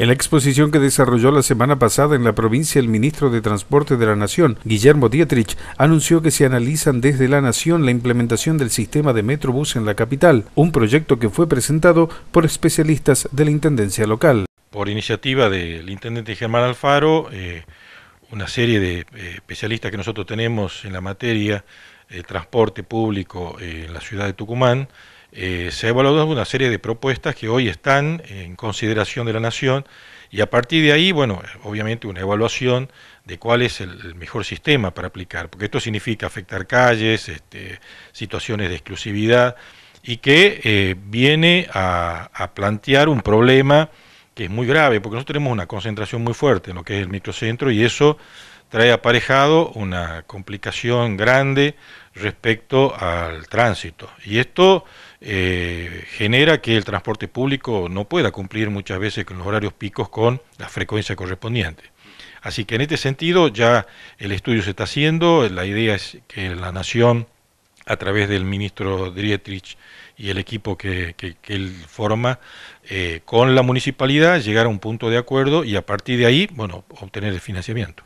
En la exposición que desarrolló la semana pasada en la provincia, el ministro de Transporte de la Nación, Guillermo Dietrich, anunció que se analizan desde la Nación la implementación del sistema de Metrobús en la capital, un proyecto que fue presentado por especialistas de la Intendencia local. Por iniciativa del Intendente Germán Alfaro, eh, una serie de eh, especialistas que nosotros tenemos en la materia de transporte público eh, en la ciudad de Tucumán, eh, se ha evaluado una serie de propuestas que hoy están en consideración de la Nación y a partir de ahí, bueno, obviamente una evaluación de cuál es el, mejor sistema para aplicar, porque esto significa afectar calles, este, situaciones de exclusividad y que eh, viene a, plantear un problema que es muy grave, porque nosotros tenemos una concentración muy fuerte en lo que es el microcentro y eso trae aparejado una complicación grande respecto al tránsito. Y esto eh, genera que el transporte público no pueda cumplir muchas veces con los horarios picos con la frecuencia correspondiente. Así que en este sentido ya el estudio se está haciendo, la idea es que la Nación, a través del ministro Dietrich y el equipo que, él forma, eh, con la municipalidad, llegar a un punto de acuerdo y a partir de ahí, bueno, obtener el financiamiento.